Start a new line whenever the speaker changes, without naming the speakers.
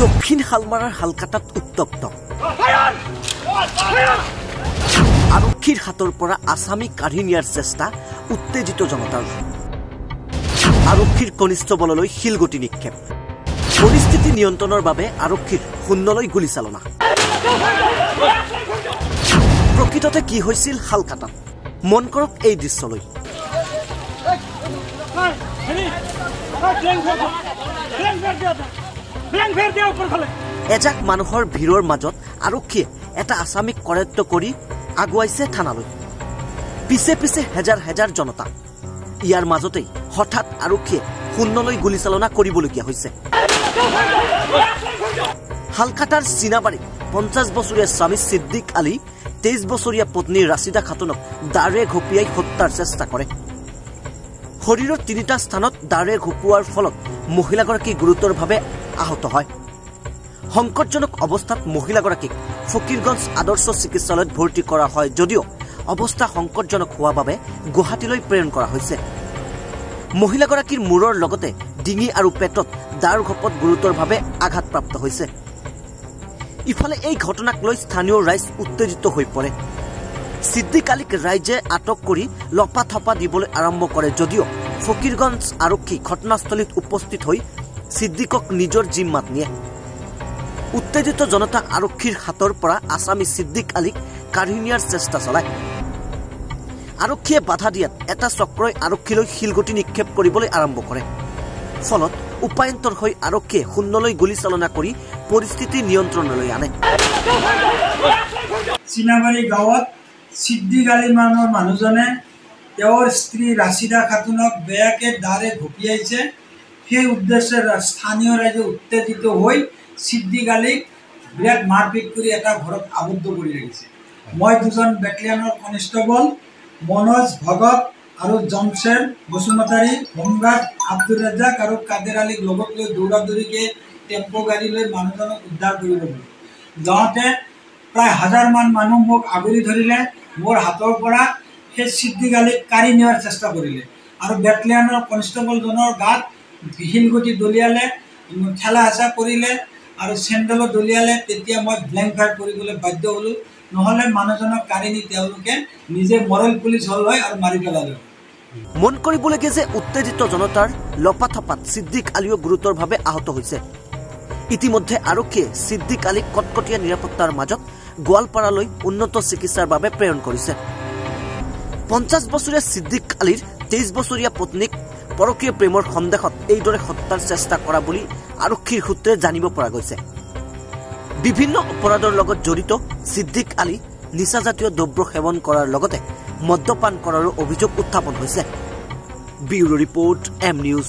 দক্ষিণ শালমাৰাৰ শালকাটাত উত্তপ্ত আৰক্ষীৰ হাতৰ পৰা আছামী কাঢ়ি নিয়াৰ চেষ্টা উত্তেজিত জনতাৰ আৰক্ষীৰ কনিষ্ঠ বললৈ শিলগুটি নিক্ষেপ পৰিস্থিতি নিয়ন্ত্ৰণৰ বাবে আৰক্ষীৰ শূন্যলৈ গুলীচালনা প্ৰকৃততে কি হৈছিল শালকাটাত মন কৰক এই দৃশ্যলৈ এজাক মানুহৰ ভিৰৰ মাজত আৰক্ষীয়ে এটা আছামীক কৰায়ত্ব কৰি আগুৱাইছে থানালৈ। পিছে পিছে হেজাৰ হেজাৰ জনতা। ইয়াৰ মাজতেই হঠাৎ আৰক্ষীয়ে শূন্যলৈ গুলীচালনা কৰিবলগীয়া হৈছে। হালকাটাৰ চীনাবাৰীত পঞ্চাছ বছৰীয়া স্বামী ছিদ্দিক আলী তেইছ বছৰীয়া পত্নী ৰাছিদা খাতুনক দাৰে ঘপিয়াই হত্যাৰ চেষ্টা কৰে। শৰীৰৰ তিনিটা স্থানত দাৰে ঘপোৱাৰ ফলত মহিলাগৰাকী গুৰুতৰভাৱে আহত হয়। সংকটজনক অৱস্থাত মহিলাগৰাকীক ফকীৰগঞ্জ আদৰ্শ চিকিৎসালয়ত ভৰ্তি কৰা হয় যদিও অৱস্থা সংকটজনক হোৱা বাবে গুৱাহাটীলৈ প্ৰেৰণ কৰা হৈছে। মহিলাগৰাকীৰ মূৰৰ লগতে ডিঙি আৰু পেটত দাৰ ঘপত গুৰুতৰভাৱে আঘাতপ্ৰাপ্ত হৈছে। ইফালে এই ঘটনাক লৈ স্থানীয় ৰাইজ উত্তেজিত হৈ পৰে। ছিদ্দিক আলীক ৰাইজে আটক কৰি লপা থপা দিবলৈ আৰম্ভ কৰে যদিও ফকীৰগঞ্জ আৰক্ষী ঘটনাস্থলীত উপস্থিত হৈ ছিদ্দিকক নিজৰ জিম্মাত নিয়ে। উত্তেজিত জনতা আৰক্ষীৰ হাতৰ পৰা আছামী ছিদ্দিক আলীক কাঢ়ি নিয়াৰ চেষ্টা চলায়। আৰক্ষীয়ে বাধা দিয়াত এটা চক্ৰই আৰক্ষীলৈ শিলগুটি নিক্ষেপ কৰিবলৈ আৰম্ভ কৰে। ফলত উপায়ন্তৰ হৈ আৰক্ষীয়ে শূন্যলৈ গুলীচালনা কৰি পৰিস্থিতি নিয়ন্ত্ৰণলৈ আনে।
চীনাবাৰী গাঁৱত ছিদ্দিক আলী নামৰ মানুহজনে তেওঁৰ স্ত্ৰী ৰাছিদা খাতুনক বেয়াকে দাৰে ঘপিয়াইছে সেই উদ্দেশ্যে স্থানীয় ৰাইজে উত্তেজিত হৈ ছিদ্দিক আলীক বিৰাট মাৰপিট কৰি এটা ঘৰত আবদ্ধ কৰি ৰাখিছে। মই দুজন বেটেলিয়ানৰ কনিষ্টবল মনোজ ভগত আৰু জমছেদ বসুমতাৰী হোমগাৰ্ড আব্দুল ৰাজাক আৰু কাদেৰ আলীক লগত লৈ দৌৰা দৌৰিকৈ টেম্পো গাড়ী লৈ মানুহজনক উদ্ধাৰ কৰিব গ'লোঁ। যাওঁতে প্ৰায় হাজাৰমান মানুহ মোক আগুৰি ধৰিলে মোৰ হাতৰ পৰা সেই ছিদ্দিক কাঢ়ি নিয়াৰ চেষ্টা কৰিলে। আৰু বেটেলিয়ানৰ কনিষ্টবলজনৰ গাত শিলগুটি দলিয়ালে ঠেলা হেঁচা কৰিলে আৰু চেণ্ডেলো দলিয়ালে তেতিয়া মই ব্লেংক ফায়াৰ কৰিবলৈ বাধ্য হ'লোঁ। নহ'লে মানুহজনক কাঢ়ি নি তেওঁলোকে নিজে মৰেল পুলিচ হ'ল হয় আৰু মাৰি পেলালে।
মন কৰিবলগীয়া যে উত্তেজিত জনতাৰ লপাথপাত ছিদ্দিক আলীও গুৰুতৰভাৱে আহত হৈছে। ইতিমধ্যে আৰক্ষীয়ে ছিদ্দিক আলীক কটকটীয়া নিৰাপত্তাৰ মাজত গোৱালপাৰালৈ উন্নত চিকিৎসাৰ বাবে প্ৰেৰণ কৰিছে। পঞ্চাছ বছৰীয়া ছিদ্দিক আলীৰ তেইছ বছৰীয়া পত্নীক পৰকীয় প্ৰেমৰ সন্দেহত এইদৰে হত্যাৰ চেষ্টা কৰা বুলি আৰক্ষীৰ সূত্ৰে জানিব পৰা গৈছে। বিভিন্ন অপৰাধৰ লগত জড়িত ছিদ্দিক আলী নিচাজাতীয় দ্ৰব্য সেৱন কৰাৰ লগতে মদ্যপান কৰাৰো অভিযোগ উত্থাপন হৈছে। Bureau report M news.